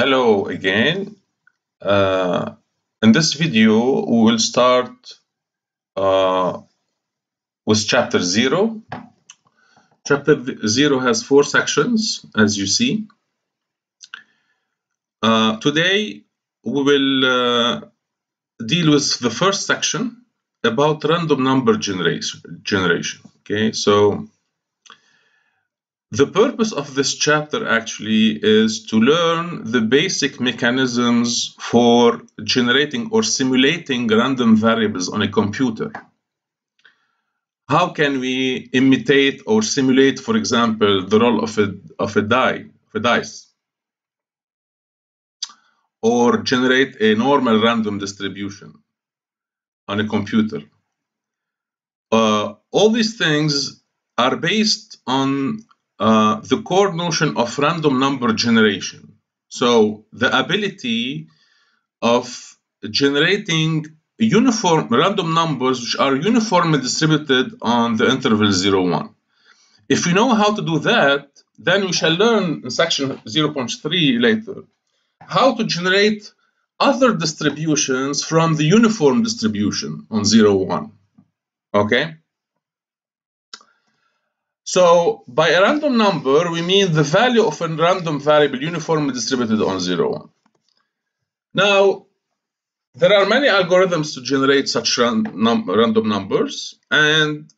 Hello again. Uh, in this video, we will start uh, with chapter 0. Chapter 0 has four sections, as you see. Uh, today, we will uh, deal with the first section about random number generation. generation. Okay, so the purpose of this chapter actually is to learn the basic mechanisms for generating or simulating random variables on a computer. How can we imitate or simulate, for example, the roll of a, of a die, of a dice? Or generate a normal random distribution on a computer. Uh, all these things are based on uh, the core notion of random number generation. So the ability of generating uniform random numbers which are uniformly distributed on the interval 0, 1. If you know how to do that, then we shall learn in section 0.3 later how to generate other distributions from the uniform distribution on 0, 1. Okay? So by a random number, we mean the value of a random variable uniformly distributed on 0, 1. Now, there are many algorithms to generate such ran num random numbers, and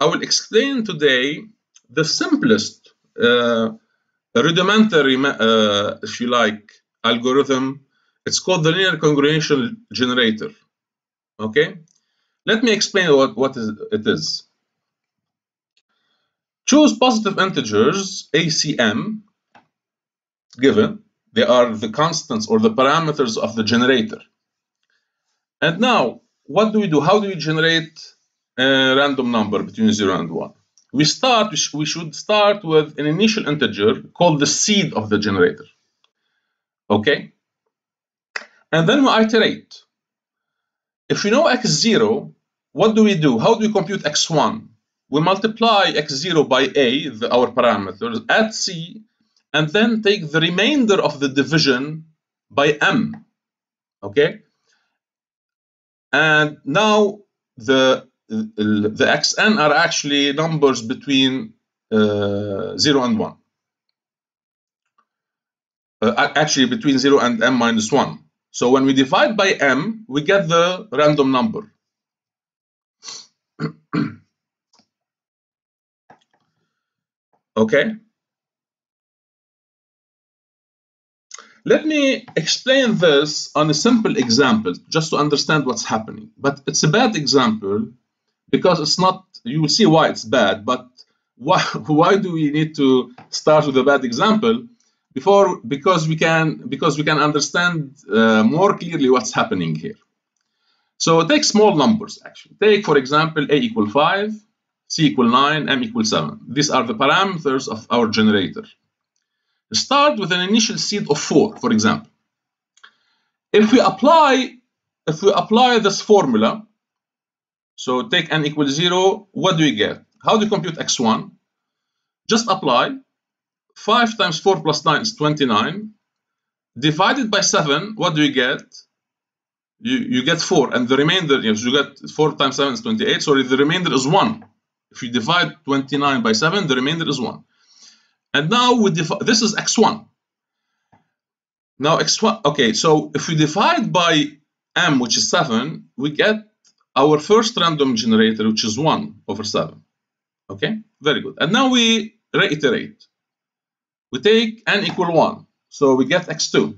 I will explain today the simplest uh, rudimentary, uh, if you like, algorithm. It's called the linear congruential generator. Okay? Let me explain what, what is, it is. Choose positive integers, ACM, given. They are the constants or the parameters of the generator. And now, what do we do? How do we generate a random number between 0 and 1? We start, we, sh we should start with an initial integer called the seed of the generator. Okay? And then we iterate. If we know x0, what do we do? How do we compute x1? We multiply x0 by a, the, our parameters, at c, and then take the remainder of the division by m. Okay? And now the, the xn are actually numbers between uh, 0 and 1. Uh, actually between 0 and m minus 1. So when we divide by m, we get the random number. Okay? Let me explain this on a simple example just to understand what's happening. But it's a bad example because it's not, you will see why it's bad, but why, why do we need to start with a bad example? Before, because we can, because we can understand uh, more clearly what's happening here. So take small numbers actually. Take, for example, a equal 5, c equal 9, m equal 7. These are the parameters of our generator. Start with an initial seed of 4, for example. If we apply, if we apply this formula, so take n equals 0, what do we get? How do you compute x1? Just apply. 5 times 4 plus 9 is 29. Divided by 7, what do you get? You, you get 4, and the remainder, yes, you get 4 times 7 is 28, so the remainder is 1. If you divide 29 by 7, the remainder is 1. And now we divide, this is x1. Now x1, okay, so if we divide by m, which is 7, we get our first random generator, which is 1 over 7. Okay, very good. And now we reiterate. We take n equal 1, so we get x2.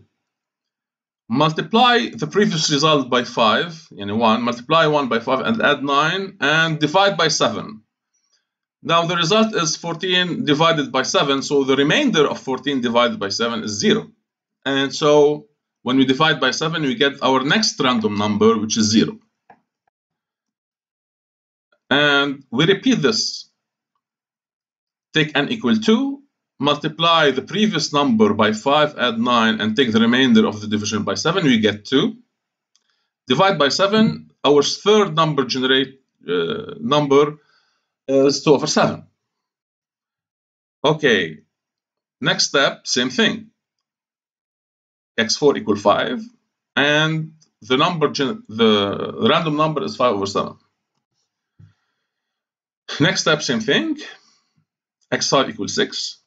Multiply the previous result by 5, you know, 1, multiply 1 by 5 and add 9, and divide by 7. Now the result is 14 divided by 7, so the remainder of 14 divided by 7 is 0. And so when we divide by 7, we get our next random number, which is 0. And we repeat this. Take n equal 2, multiply the previous number by 5, add 9, and take the remainder of the division by 7, we get 2. Divide by 7, our third number generate uh, number is 2 over 7. Okay, next step, same thing. x4 equal 5, and the number, the random number is 5 over 7. Next step, same thing, x5 equals 6.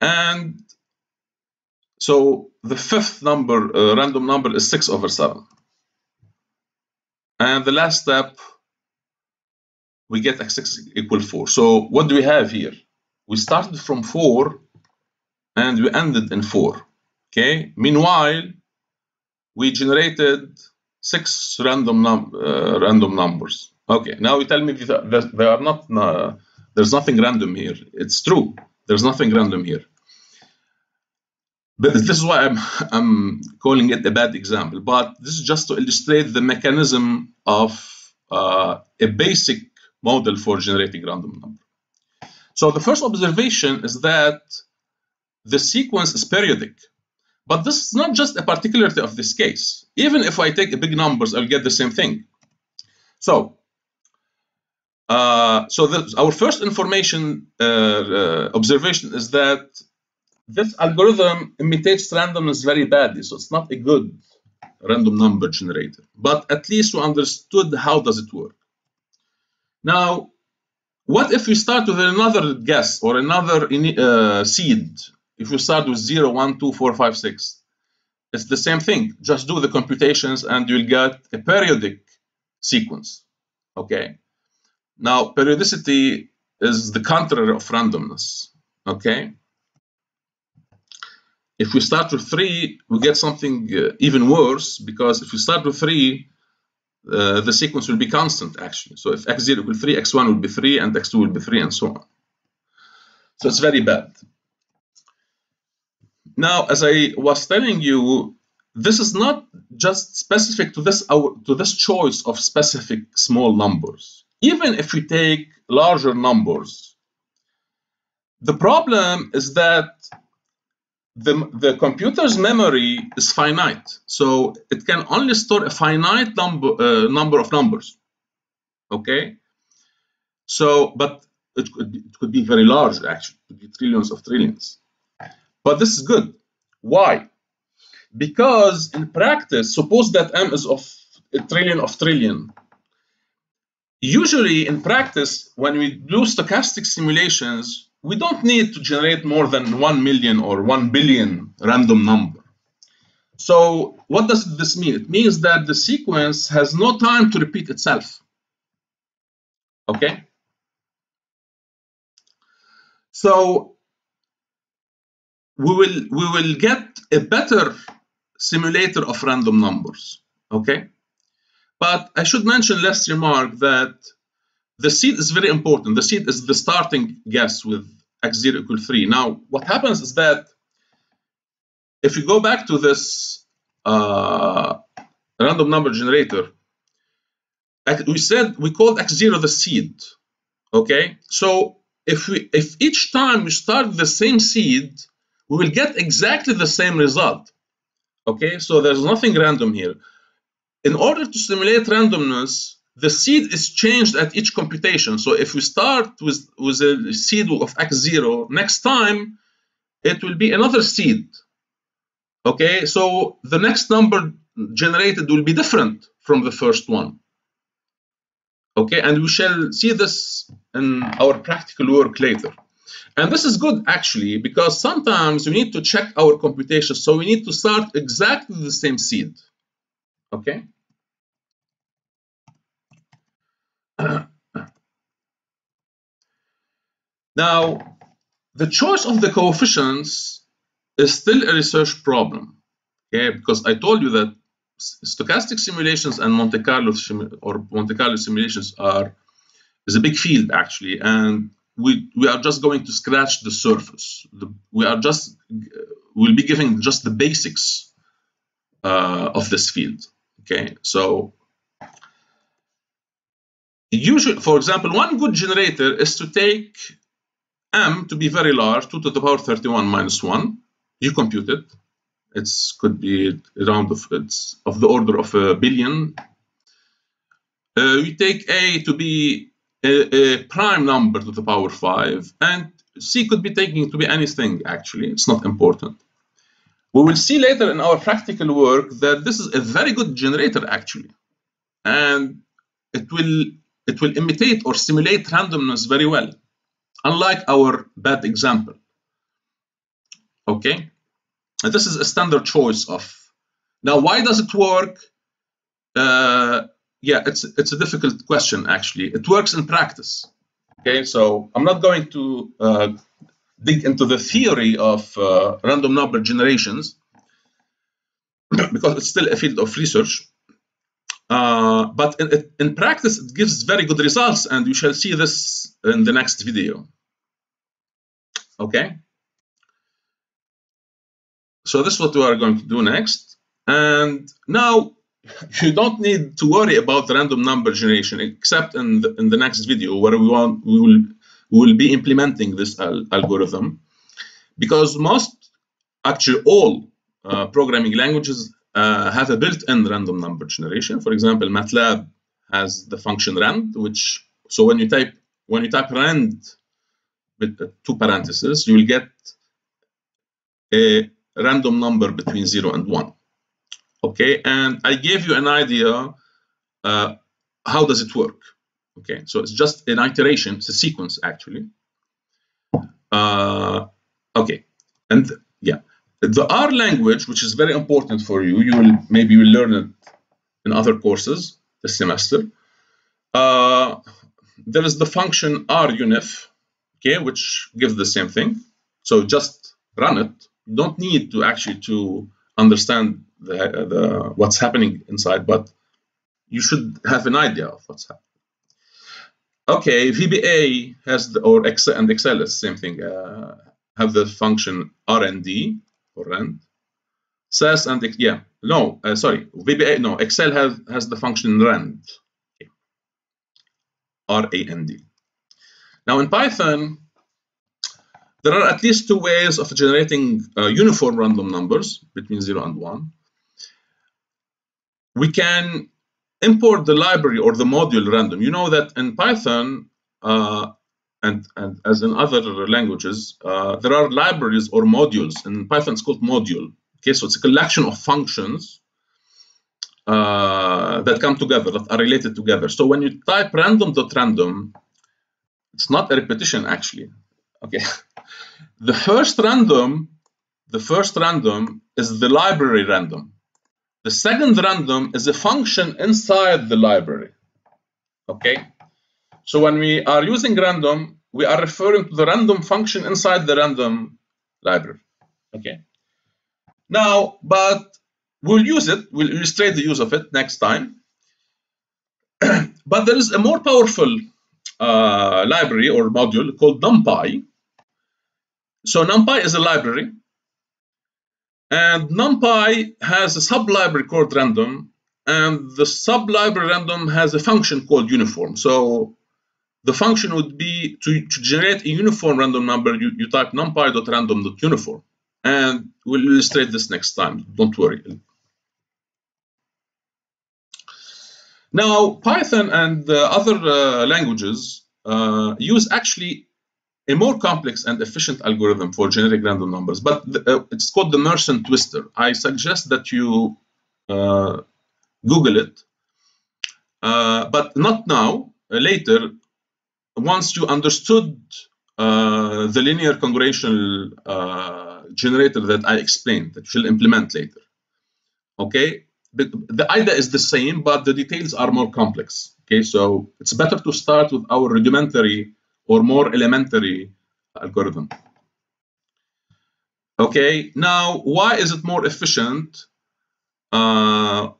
And so the fifth number, uh, random number is 6 over 7. And the last step, we get x6 equal 4. So what do we have here? We started from 4 and we ended in 4. Okay. Meanwhile, we generated six random num uh, random numbers. Okay. Now you tell me that they are not. Uh, there's nothing random here. It's true. There's nothing random here. But this is why I'm I'm calling it a bad example. But this is just to illustrate the mechanism of uh, a basic model for generating random number. So the first observation is that the sequence is periodic. But this is not just a particularity of this case. Even if I take big numbers, I'll get the same thing. So, uh, so our first information uh, uh, observation is that this algorithm imitates randomness very badly. So it's not a good random number generator. But at least we understood how does it work. Now, what if we start with another guess or another uh, seed if you start with 0, 1, 2, 4, 5, 6, it's the same thing. Just do the computations and you'll get a periodic sequence. Okay. Now, periodicity is the contrary of randomness. Okay. If we start with 3, we get something uh, even worse because if we start with 3, uh, the sequence will be constant actually. So if x0 equals 3, x1 will be 3, and x2 will be 3, and so on. So it's very bad. Now, as I was telling you, this is not just specific to this our, to this choice of specific small numbers. Even if we take larger numbers, the problem is that the, the computer's memory is finite, so it can only store a finite number uh, number of numbers. Okay, so but it could be, it could be very large actually, it could be trillions of trillions. But this is good. Why? Because in practice, suppose that m is of a trillion of trillion. Usually in practice, when we do stochastic simulations, we don't need to generate more than 1 million or 1 billion random number. So what does this mean? It means that the sequence has no time to repeat itself. Okay? So we will we will get a better simulator of random numbers okay but i should mention last remark that the seed is very important the seed is the starting guess with x0 equal 3 now what happens is that if you go back to this uh, random number generator we said we called x0 the seed okay so if we if each time we start the same seed we will get exactly the same result. Okay, so there's nothing random here. In order to simulate randomness, the seed is changed at each computation. So if we start with, with a seed of x0, next time it will be another seed. Okay, so the next number generated will be different from the first one. Okay, and we shall see this in our practical work later. And this is good actually, because sometimes we need to check our computation. So we need to start exactly the same seed. Okay. now, the choice of the coefficients is still a research problem. Okay, because I told you that stochastic simulations and Monte Carlo or Monte Carlo simulations are is a big field actually, and we we are just going to scratch the surface. The, we are just we'll be giving just the basics uh, of this field. Okay, so usually, for example, one good generator is to take m to be very large, 2 to the power 31 minus 1. You compute it. It could be around of it's of the order of a billion. Uh, you take a to be a, a, prime number to the power 5, and c could be taken to be anything, actually. It's not important. We will see later in our practical work that this is a very good generator actually, and it will it will imitate or simulate randomness very well, unlike our bad example. Okay, and this is a standard choice of. Now, why does it work? Uh, yeah, it's it's a difficult question actually. It works in practice. Okay, so I'm not going to uh, dig into the theory of uh, random number generations because it's still a field of research. Uh, but in, in, practice, it gives very good results, and you shall see this in the next video. Okay. So this is what we are going to do next. And now you don't need to worry about random number generation, except in the, in the next video where we want we will we will be implementing this al algorithm, because most, actually all uh, programming languages uh, have a built-in random number generation. For example, MATLAB has the function rand, which so when you type when you type rand with two parentheses, you will get a random number between zero and one. Okay, and I gave you an idea uh, how does it work. Okay, so it's just an iteration, it's a sequence actually. Uh, okay, and yeah, the R language, which is very important for you, you will maybe you will learn it in other courses this semester. Uh, there is the function runif, okay, which gives the same thing. So just run it. You don't need to actually to understand the, the what's happening inside, but you should have an idea of what's happening. Okay, VBA has the, or Excel and Excel is the same thing. Uh, have the function RND or rand. SAS and yeah, no, uh, sorry, VBA no, Excel has has the function rand. Okay. R A N D. Now in Python, there are at least two ways of generating uh, uniform random numbers between 0 and 1. We can import the library or the module random. You know that in Python, uh, and, and as in other languages, uh, there are libraries or modules. In Python, it's called module. Okay, so it's a collection of functions uh, that come together, that are related together. So when you type random.random, .random, it's not a repetition actually. Okay, the first random, the first random is the library random. The second random is a function inside the library. Okay, so when we are using random, we are referring to the random function inside the random library. Okay. Now, but we'll use it, we'll illustrate the use of it next time. but there is a more powerful uh, library or module called NumPy, so NumPy is a library, and NumPy has a sub-library called random, and the sub-library random has a function called uniform. So the function would be to, to generate a uniform random number, you, you type numpy.random.uniform. And we'll illustrate this next time, don't worry. Now, Python and uh, other uh, languages uh, use actually a more complex and efficient algorithm for generic random numbers, but the, uh, it's called the Mersenne twister. I suggest that you uh, Google it, uh, but not now, later, once you understood uh, the linear congruential uh, generator that I explained, that you'll implement later. Okay, but the idea is the same, but the details are more complex. Okay, so it's better to start with our rudimentary or more elementary algorithm. Okay, now why is it more efficient? Uh,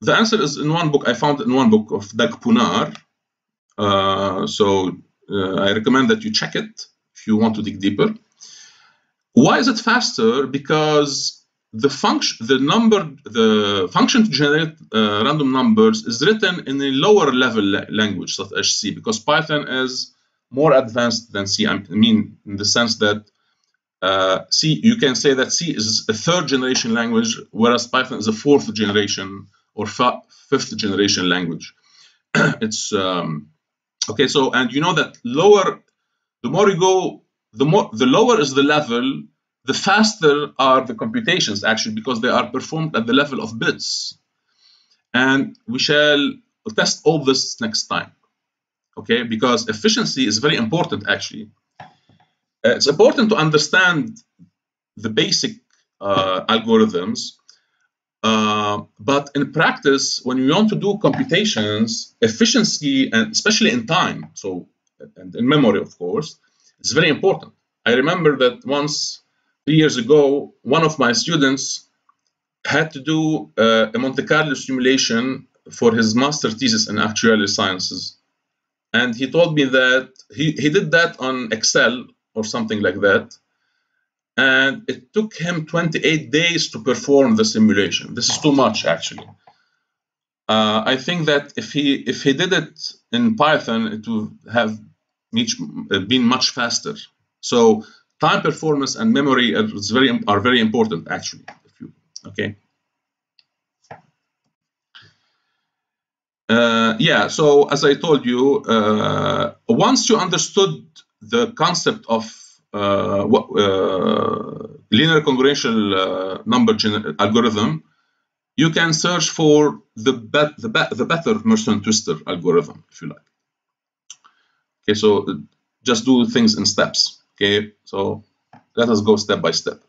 the answer is in one book, I found in one book of Doug Punar. Uh, so uh, I recommend that you check it if you want to dig deeper. Why is it faster? Because the function, the number, the function to generate uh, random numbers is written in a lower level language such as C, because Python is more advanced than C. I mean, in the sense that uh, C, you can say that C is a third generation language, whereas Python is a fourth generation or fifth generation language. it's um, okay. So, and you know that lower, the more you go, the more the lower is the level, the faster are the computations actually because they are performed at the level of bits. And we shall test all this next time, okay? Because efficiency is very important actually. Uh, it's important to understand the basic uh, algorithms, uh, but in practice, when you want to do computations, efficiency, and especially in time, so and in memory, of course, is very important. I remember that once three years ago, one of my students had to do uh, a Monte Carlo simulation for his master thesis in actuarial sciences. And he told me that he, he did that on Excel or something like that. And it took him 28 days to perform the simulation. This is too much, actually. Uh, I think that if he if he did it in Python, it would have been much faster. So time performance and memory is very are very important actually. You, okay. Uh, yeah. So as I told you, uh, once you understood the concept of uh, what, uh, linear congruential uh, number algorithm, you can search for the bet the, be the better Mersenne Twister algorithm, if you like. Okay, so just do things in steps. Okay, so let us go step by step.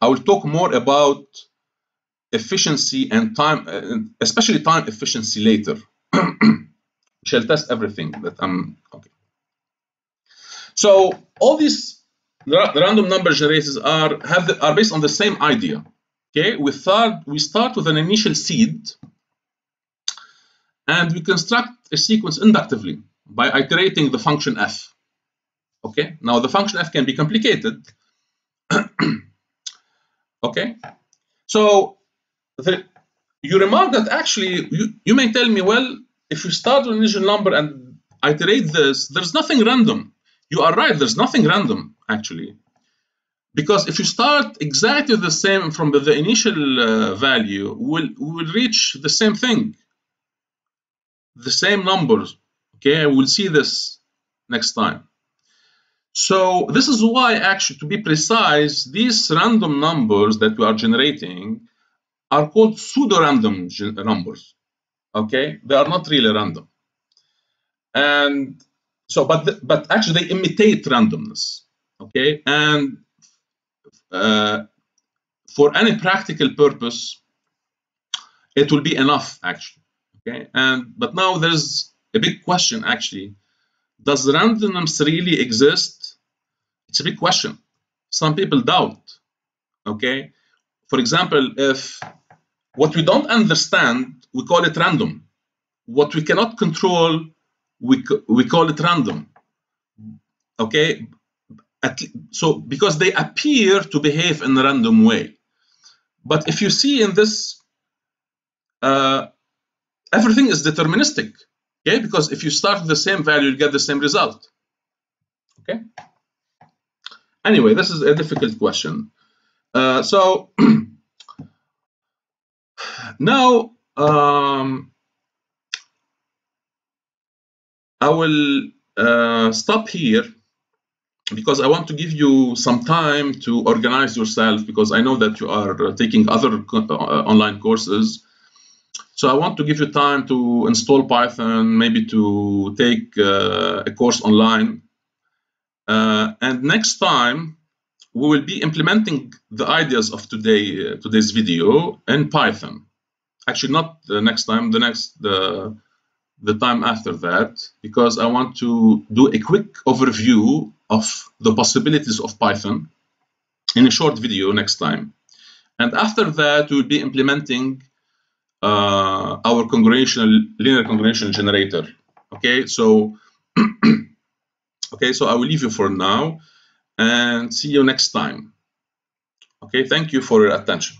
I will talk more about efficiency and time, especially time efficiency later. shall test everything that I'm okay. So all these random number generators are have the, are based on the same idea. Okay, we start we start with an initial seed, and we construct a sequence inductively by iterating the function f. Okay, now the function f can be complicated. okay, so the, you remark that actually you, you may tell me, well, if you start with an initial number and iterate this, there's nothing random. You are right, there's nothing random actually. Because if you start exactly the same from the, initial uh, value, we'll, we'll reach the same thing, the same numbers. Okay, we'll see this next time. So this is why actually, to be precise, these random numbers that we are generating are called pseudo-random numbers. Okay, they are not really random. And so, but the, but actually they imitate randomness. Okay, and uh, for any practical purpose, it will be enough actually. Okay, and but now there's a big question actually: Does randomness really exist? It's a big question. Some people doubt. Okay. For example, if what we don't understand, we call it random. What we cannot control, we, we call it random. Okay. At, so because they appear to behave in a random way. But if you see in this, uh, everything is deterministic. Okay, because if you start with the same value, you get the same result. Okay. Anyway, this is a difficult question. Uh, so now um, I will uh, stop here because I want to give you some time to organize yourself because I know that you are taking other uh, online courses. So I want to give you time to install Python, maybe to take uh, a course online uh, and next time, we will be implementing the ideas of today uh, today's video in Python. Actually, not the next time, the next the the time after that, because I want to do a quick overview of the possibilities of Python in a short video next time. And after that, we will be implementing uh, our congruential linear congruential generator. Okay, so Okay, so I will leave you for now and see you next time. Okay, thank you for your attention.